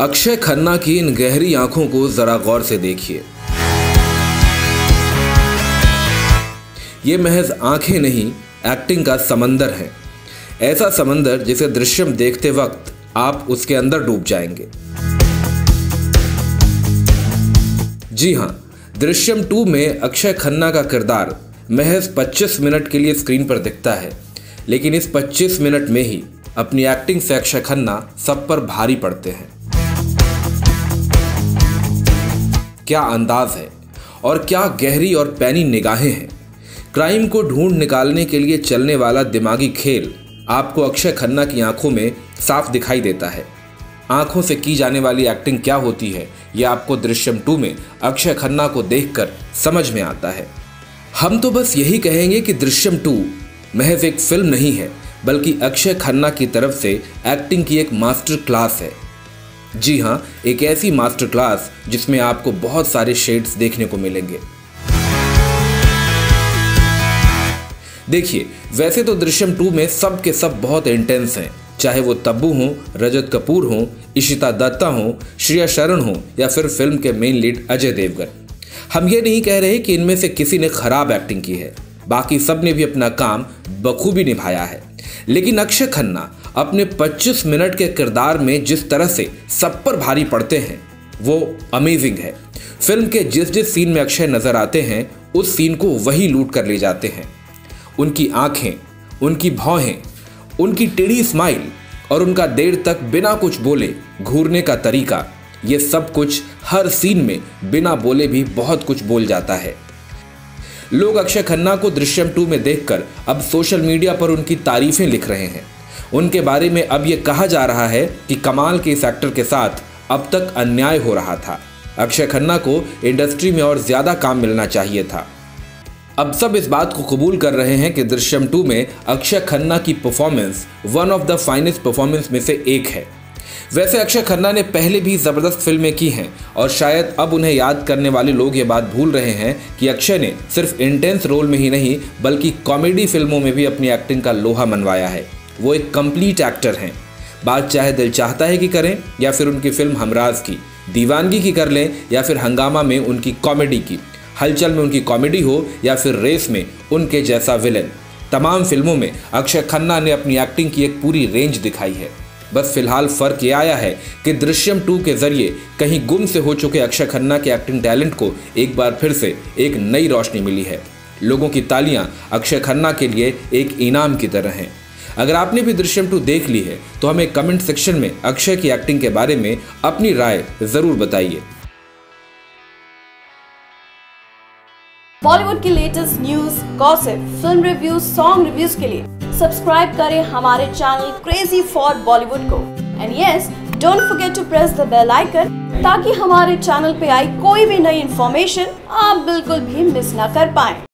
अक्षय खन्ना की इन गहरी आँखों को जरा गौर से देखिए। ये महज आँखें नहीं एक्टिंग का समंदर है। ऐसा समंदर जिसे दृश्यम देखते वक्त आप उसके अंदर डूब जाएँगे। जी हाँ, दृश्यम टू में अक्षय खन्ना का किरदार महज 25 मिनट के लिए स्क्रीन पर दिखता है। लेकिन इस 25 मिनट में ही अपनी एक्टिंग से अक्षय खन्ना सब पर भारी पड़ते हैं। क्या अंदाज है और क्या गहरी और पैनी निगाहें हैं? क्राइम को ढूंढ निकालने के लिए चलने वाला दिमागी खेल आपको अक्षय खन्ना की आँखों में साफ़ दिखाई देता है। आँखों से की जाने वाली एक्टिंग क्या होती है, यह आपको दृश्यम टू में अक्षय खन्ना को देखकर समझ में आता है। हम तो बस यही कहेंगे कि दृश्यम टू महज एक फ़िल्म नहीं है, बल्कि अक्षय खन्ना की तरफ़ से एक्टिंग की एक मास्टर क्लास है। जी हाँ एक ऐसी मास्टर क्लास जिसमें आपको बहुत सारे शेड्स देखने को मिलेंगे। देखिए, वैसे तो दृश्यम टू में सब के सब बहुत इंटेंस हैं। चाहे वो तब्बू हो, रजत कपूर हो, इशिता दत्ता हो, श्रेया शरण हो, या फिर फ़िल्म के मेन लीड अजय देवगन। हम ये नहीं कह रहे कि इनमें से किसी ने खराब एक्टिंग की है। बाकी सबने भी अपना काम बखूबी निभाया है। लेकिन अक्षय खन्ना अपने 25 मिनट के किरदार में जिस तरह से सब पर भारी पड़ते हैं, वो अमेजिंग है। फ़िल्म के जिस जिस सीन में अक्षय नज़र आते हैं, उस सीन को वही लूट कर ले जाते हैं। उनकी आँखें, उनकी भौहें, उनकी टेढ़ी स्माइल और उनका देर तक बिना कुछ बोले घूरने का तरीका, ये सब कुछ हर सीन में बिना बोले भी बहुत कुछ बोल जाता है। लोग अक्षय खन्ना को दृश्यम टू में देखकर अब सोशल मीडिया पर उनकी तारीफें लिख रहे हैं। उनके बारे में अब यह कहा जा रहा है कि कमाल के इस एक्टर के साथ अब तक अन्याय हो रहा था। अक्षय खन्ना को इंडस्ट्री में और ज़्यादा काम मिलना चाहिए था। अब सब इस बात को कबूल कर रहे हैं कि दृश्यम टू में अक्षय खन्ना की performance one of the finest performance में से एक है। वैसे अक्षय खन्ना ने पहले भी ज़बरदस्त फ़िल्में की हैं, और शायद अब उन्हें याद करने वाले लोग ये बात भूल रहे हैं कि अक्षय ने सिर्फ़ इंटेंस रोल में ही नहीं, बल्कि कॉमेडी फ़िल्मों में भी अपनी एक्टिंग का लोहा मनवाया है। वो एक कंप्लीट एक्टर हैं। बात चाहे दिल चाहता है कि करें, या फिर उनकी फ़िल्म हमराज की, दीवानगी की कर लें, या फिर हंगामा में उनकी कॉमेडी की, हलचल में उनकी कॉमेडी हो, या फिर रेस में उनके जैसा विलन तमाम फ़िल्मों में अक्षय खन्ना ने अपनी एक्टिंग की एक पूरी रेंज दिखाई है। बस फ़िलहाल फ़र्क ये आया है कि दृश्यम टू के ज़रिए कहीं गुम से हो चुके अक्षय खन्ना के एक्टिंग टैलेंट को एक बार फिर से एक नई रोशनी मिली है। लोगों की तालियाँ अक्षय खन्ना के लिए एक इनाम की तरह हैं। अगर आपने भी दृश्यम टू देख ली है तो हमें कमेंट सेक्शन में अक्षय की एक्टिंग के बारे में अपनी राय ज़रूर बताइए। बॉलीवुड की latest news gossip film reviews song reviews के लिए सब्सक्राइब करें हमारे चैनल क्रेजी फॉर बॉलीवुड को and yes don't forget to press the bell icon ताकि हमारे चैनल पे आई कोई भी नई इन्फॉर्मेशन आप बिल्कुल भी मिस ना कर पाएँ।